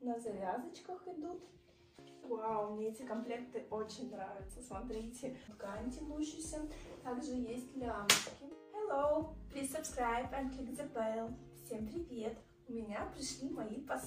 на завязочках идут. Вау, мне эти комплекты очень нравятся. Смотрите, ткань тянущаяся. Также есть лямочки. Hello, please subscribe and click the bell. Всем привет! У меня пришли мои посылки.